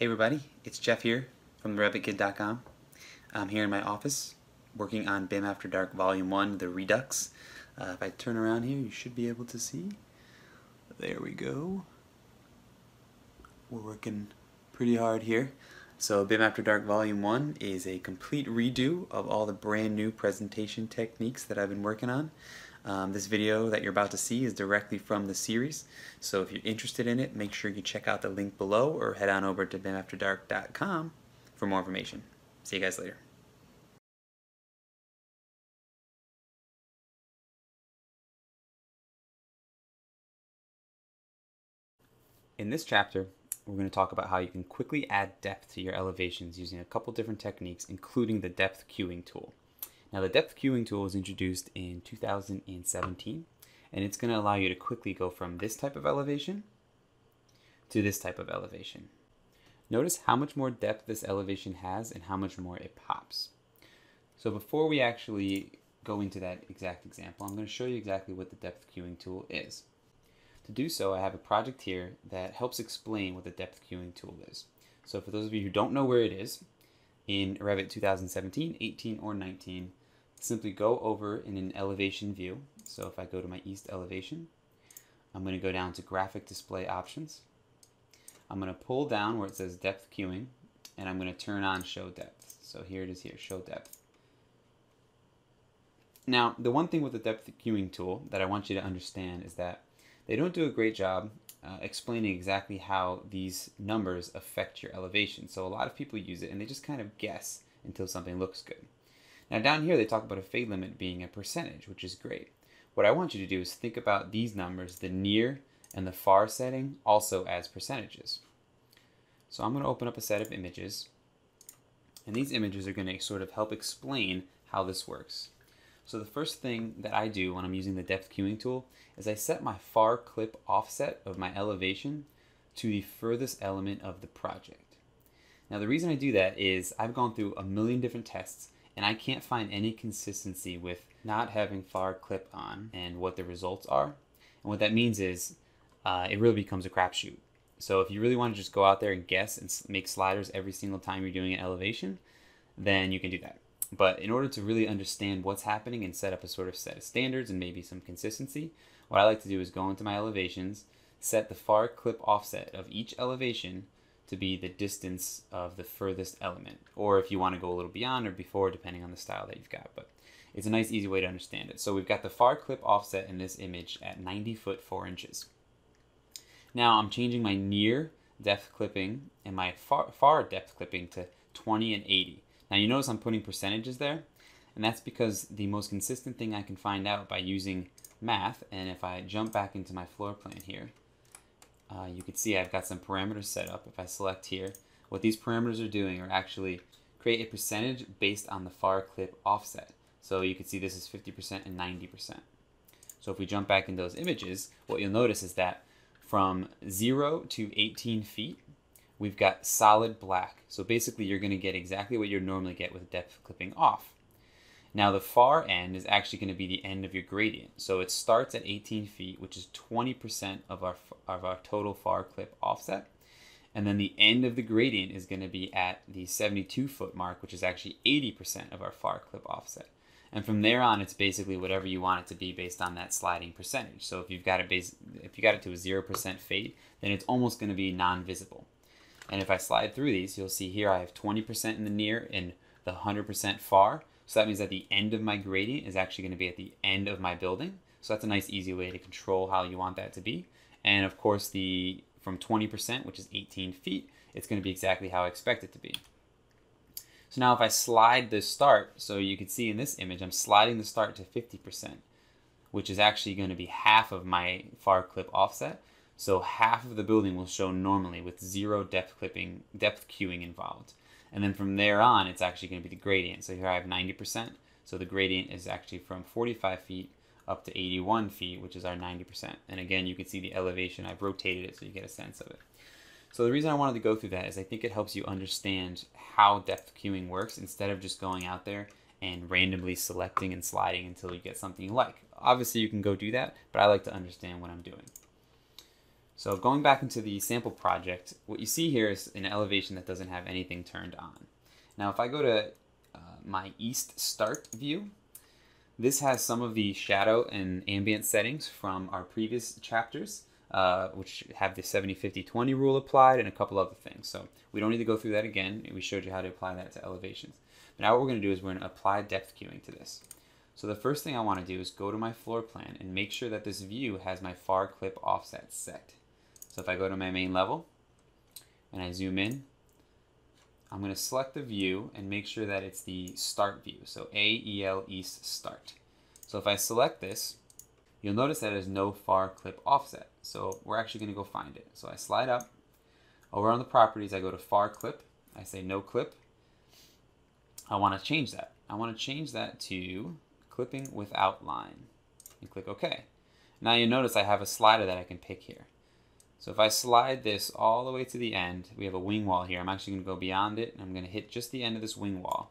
Hey everybody, it's Jeff here from TheRevitKid.com. I'm here in my office working on BIM After Dark Volume 1, The Redux. Uh, if I turn around here, you should be able to see. There we go. We're working pretty hard here. So BIM After Dark Volume 1 is a complete redo of all the brand new presentation techniques that I've been working on. Um, this video that you're about to see is directly from the series, so if you're interested in it, make sure you check out the link below or head on over to bimafterdark.com for more information. See you guys later. In this chapter, we're going to talk about how you can quickly add depth to your elevations using a couple different techniques, including the depth cueing tool. Now the depth cueing tool was introduced in 2017 and it's going to allow you to quickly go from this type of elevation to this type of elevation. Notice how much more depth this elevation has and how much more it pops. So before we actually go into that exact example, I'm going to show you exactly what the depth cueing tool is. To do so, I have a project here that helps explain what the depth cueing tool is. So for those of you who don't know where it is, in Revit 2017, 18, or 19, simply go over in an elevation view. So if I go to my east elevation, I'm going to go down to graphic display options. I'm going to pull down where it says depth cueing and I'm going to turn on show depth. So here it is here, show depth. Now, the one thing with the depth cueing tool that I want you to understand is that they don't do a great job uh, explaining exactly how these numbers affect your elevation. So a lot of people use it and they just kind of guess until something looks good. Now down here they talk about a fade limit being a percentage, which is great. What I want you to do is think about these numbers, the near and the far setting, also as percentages. So I'm going to open up a set of images, and these images are going to sort of help explain how this works. So the first thing that I do when I'm using the depth cueing tool is I set my far clip offset of my elevation to the furthest element of the project. Now the reason I do that is I've gone through a million different tests and I can't find any consistency with not having far clip on and what the results are. And what that means is uh, it really becomes a crapshoot. So if you really want to just go out there and guess and make sliders every single time you're doing an elevation, then you can do that. But in order to really understand what's happening and set up a sort of set of standards and maybe some consistency, what I like to do is go into my elevations, set the far clip offset of each elevation to be the distance of the furthest element, or if you want to go a little beyond or before, depending on the style that you've got. But it's a nice, easy way to understand it. So we've got the far clip offset in this image at 90 foot 4 inches. Now I'm changing my near depth clipping and my far, far depth clipping to 20 and 80. Now you notice I'm putting percentages there, and that's because the most consistent thing I can find out by using math, and if I jump back into my floor plan here, uh, you can see I've got some parameters set up. If I select here, what these parameters are doing are actually create a percentage based on the far clip offset. So you can see this is 50% and 90%. So if we jump back in those images, what you'll notice is that from 0 to 18 feet, we've got solid black. So basically you're going to get exactly what you normally get with depth clipping off. Now the far end is actually going to be the end of your gradient. So it starts at 18 feet, which is 20% of our, of our total far clip offset. And then the end of the gradient is going to be at the 72 foot mark, which is actually 80% of our far clip offset. And from there on, it's basically whatever you want it to be based on that sliding percentage. So if you've got it base, if you got it to a 0% fade, then it's almost going to be non-visible. And if I slide through these, you'll see here I have 20% in the near and the 100% far. So that means that the end of my gradient is actually going to be at the end of my building. So that's a nice easy way to control how you want that to be. And of course, the from 20%, which is 18 feet, it's going to be exactly how I expect it to be. So now if I slide the start, so you can see in this image, I'm sliding the start to 50%, which is actually going to be half of my far clip offset. So half of the building will show normally with zero depth clipping, depth cueing involved. And then from there on, it's actually going to be the gradient. So here I have 90%. So the gradient is actually from 45 feet up to 81 feet, which is our 90%. And again, you can see the elevation. I've rotated it so you get a sense of it. So the reason I wanted to go through that is I think it helps you understand how depth cueing works instead of just going out there and randomly selecting and sliding until you get something you like. Obviously you can go do that, but I like to understand what I'm doing. So going back into the sample project, what you see here is an elevation that doesn't have anything turned on. Now if I go to uh, my east start view, this has some of the shadow and ambient settings from our previous chapters, uh, which have the 70-50-20 rule applied and a couple other things. So we don't need to go through that again. We showed you how to apply that to elevations. But now what we're going to do is we're going to apply depth cueing to this. So the first thing I want to do is go to my floor plan and make sure that this view has my far clip offset set. So if I go to my main level and I zoom in, I'm going to select the view and make sure that it's the start view. So AEL East start. So if I select this, you'll notice that there's no far clip offset. So we're actually going to go find it. So I slide up. Over on the properties, I go to far clip. I say no clip. I want to change that. I want to change that to clipping without line and click OK. Now you notice I have a slider that I can pick here. So if I slide this all the way to the end, we have a wing wall here. I'm actually going to go beyond it, and I'm going to hit just the end of this wing wall.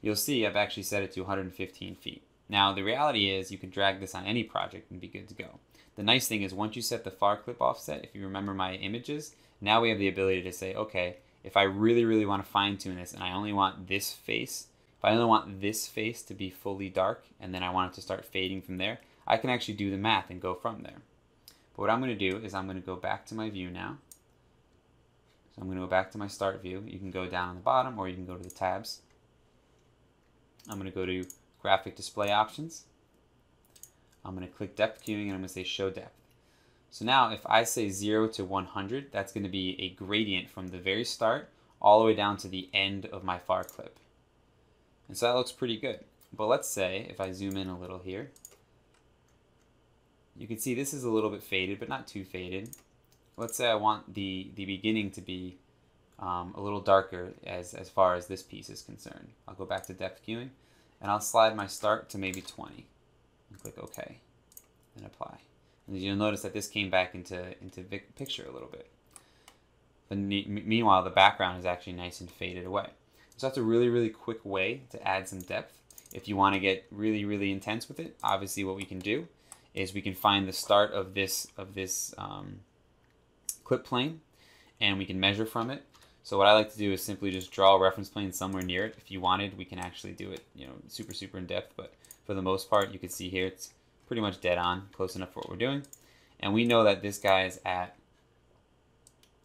You'll see I've actually set it to 115 feet. Now, the reality is you can drag this on any project and be good to go. The nice thing is once you set the far clip offset, if you remember my images, now we have the ability to say, okay, if I really, really want to fine tune this and I only want this face, if I only want this face to be fully dark and then I want it to start fading from there, I can actually do the math and go from there. But what I'm going to do is I'm going to go back to my view now. So I'm going to go back to my start view. You can go down on the bottom or you can go to the tabs. I'm going to go to graphic display options. I'm going to click depth cueing and I'm going to say show depth. So now if I say 0 to 100, that's going to be a gradient from the very start all the way down to the end of my far clip. And so that looks pretty good. But let's say, if I zoom in a little here, you can see this is a little bit faded, but not too faded. Let's say I want the, the beginning to be um, a little darker as, as far as this piece is concerned. I'll go back to depth cueing, and I'll slide my start to maybe 20, and click OK, and apply. And you'll notice that this came back into, into picture a little bit. But meanwhile, the background is actually nice and faded away. So that's a really, really quick way to add some depth. If you want to get really, really intense with it, obviously what we can do is we can find the start of this of this um, clip plane and we can measure from it. So what I like to do is simply just draw a reference plane somewhere near it. If you wanted, we can actually do it, you know, super, super in depth, but for the most part, you can see here, it's pretty much dead on, close enough for what we're doing. And we know that this guy is at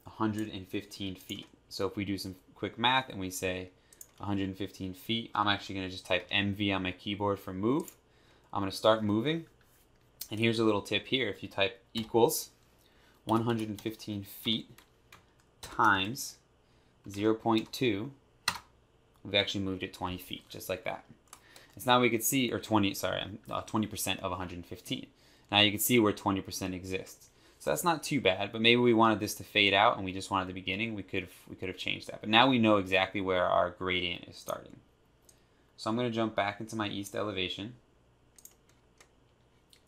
115 feet. So if we do some quick math and we say 115 feet, I'm actually gonna just type MV on my keyboard for move. I'm gonna start moving and here's a little tip here. If you type equals 115 feet times 0.2, we've actually moved it 20 feet, just like that. And so now we could see, or 20, sorry, 20% uh, of 115. Now you can see where 20% exists. So that's not too bad, but maybe we wanted this to fade out and we just wanted the beginning, we could we could have changed that. But now we know exactly where our gradient is starting. So I'm going to jump back into my east elevation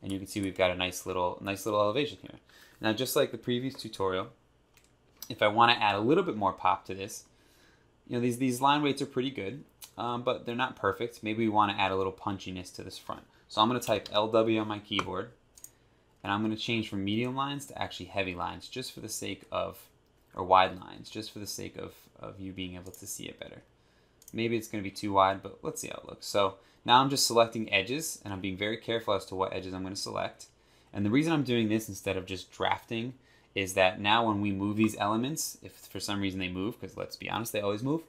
and you can see we've got a nice little nice little elevation here. Now just like the previous tutorial, if I want to add a little bit more pop to this, you know these these line weights are pretty good, um, but they're not perfect. Maybe we want to add a little punchiness to this front. So I'm going to type LW on my keyboard, and I'm going to change from medium lines to actually heavy lines, just for the sake of, or wide lines, just for the sake of, of you being able to see it better. Maybe it's going to be too wide, but let's see how it looks. So now I'm just selecting edges, and I'm being very careful as to what edges I'm going to select. And the reason I'm doing this instead of just drafting is that now when we move these elements, if for some reason they move, because let's be honest, they always move,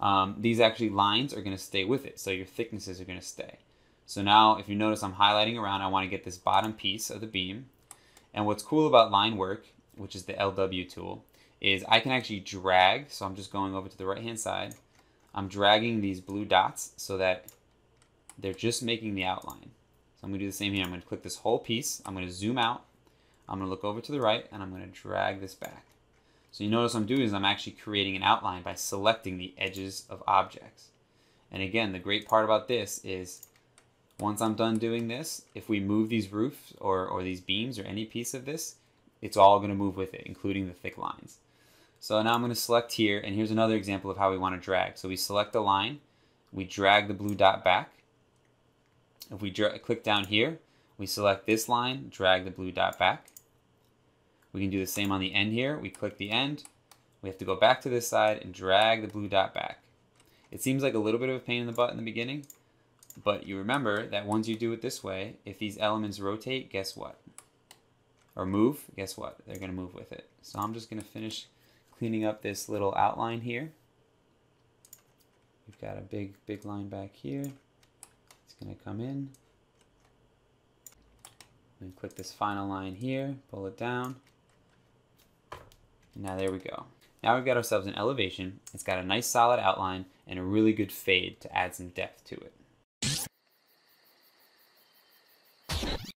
um, these actually lines are going to stay with it. So your thicknesses are going to stay. So now if you notice I'm highlighting around, I want to get this bottom piece of the beam. And what's cool about line work, which is the LW tool, is I can actually drag. So I'm just going over to the right hand side. I'm dragging these blue dots so that they're just making the outline. So I'm going to do the same here. I'm going to click this whole piece. I'm going to zoom out. I'm going to look over to the right, and I'm going to drag this back. So you notice I'm doing is I'm actually creating an outline by selecting the edges of objects. And again, the great part about this is once I'm done doing this, if we move these roofs or, or these beams or any piece of this, it's all going to move with it, including the thick lines. So now I'm going to select here, and here's another example of how we want to drag. So we select a line, we drag the blue dot back, if we click down here, we select this line, drag the blue dot back. We can do the same on the end here. We click the end. We have to go back to this side and drag the blue dot back. It seems like a little bit of a pain in the butt in the beginning, but you remember that once you do it this way, if these elements rotate, guess what? Or move, guess what? They're going to move with it. So I'm just going to finish cleaning up this little outline here. We've got a big, big line back here. It's going to come in. And click this final line here, pull it down. Now there we go. Now we've got ourselves an elevation. It's got a nice solid outline and a really good fade to add some depth to it.